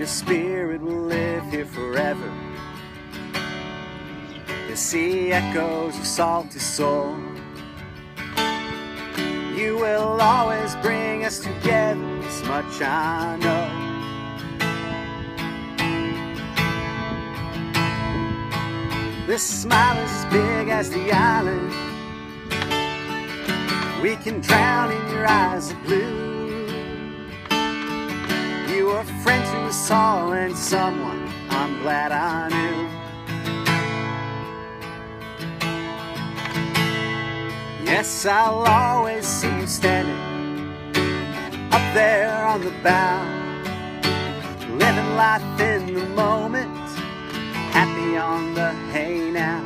Your spirit will live here forever. The sea echoes your salty soul. You will always bring us together, this much I know. This smile is as big as the island. We can drown in your eyes of blue. Were a friend to us all and someone I'm glad I knew. Yes, I'll always see you standing up there on the bow, living life in the moment happy on the Hey Now.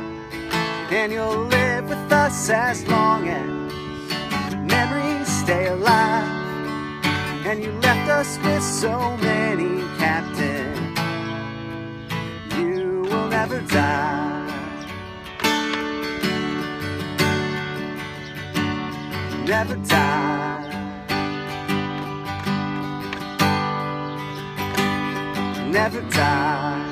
And you'll live with us as long as memories stay alive. And you left us with so many captains. You will never die. Never die. Never die.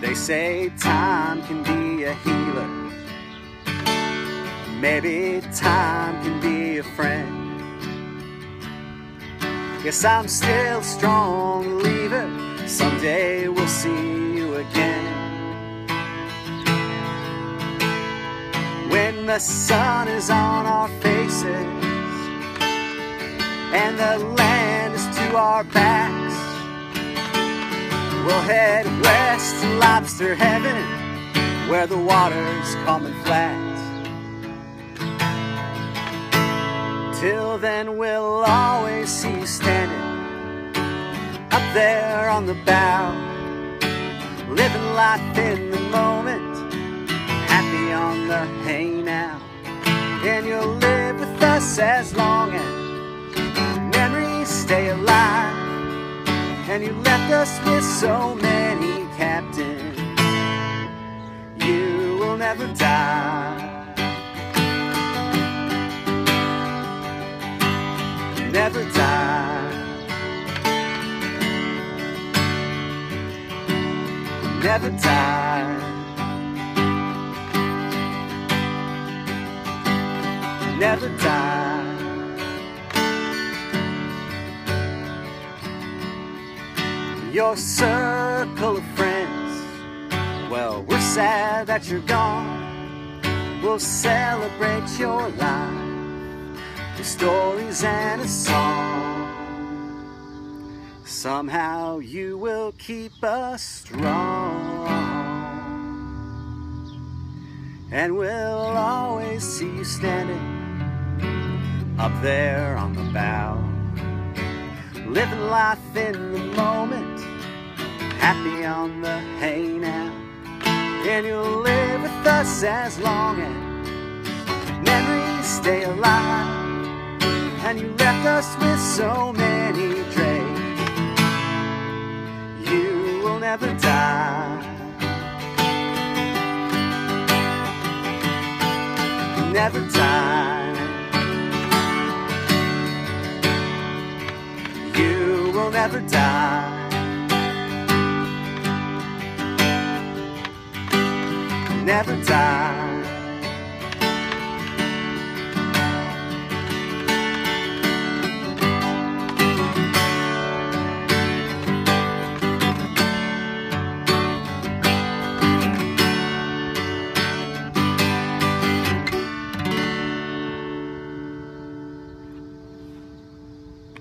They say time can be a healer. Maybe time can be a friend. Yes, I'm still strong believer. Someday we'll see you again. When the sun is on our faces and the land is to our backs. We'll head west to lobster heaven, where the water's and flat. Till then, we'll always see you standing up there on the bow, living life in the moment, happy on the Hey Now. And you'll live with us as long as memories stay alive. And you left us with so many captains. You will never die. Never die. Never die. Never die. your circle of friends. Well, we're sad that you're gone. We'll celebrate your life stories and a song. Somehow you will keep us strong. And we'll always see you standing up there on the bow living life in the moment, happy on the Hey Now. And you'll live with us as long as memories stay alive. And you left us with so many traits. You will never die. Never die. You will never die. Never die.